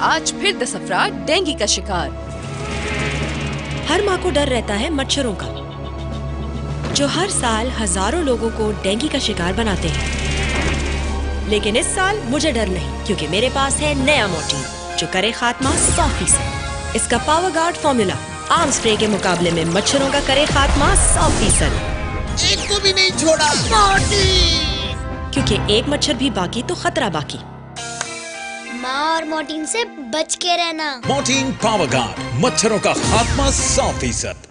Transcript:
आज फिर दस अफराद डेंगू का शिकार। हर माँ को डर रहता है मच्छरों का जो हर साल हज़ारों लोगों को डेंगू का शिकार बनाते हैं। लेकिन इस साल मुझे डर नहीं क्योंकि मेरे पास है नया मोटी जो करे खात्मा सौ। फ़ीसद इसका power guard formula arm spray के मुकाबले में मच्छरों का करे खात्मा सौ। फ़ीसद एक को भी नहीं छोड़ा। मोटी! क्योंकि एक मच्छर भी बाकी तो खतरा बाकी। माँ और मोटीन से बच के रहना। मोर्टीन पावर गार्ड मच्छरों का खात्मा सौ फ़ीसद।